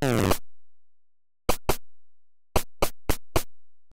Oh.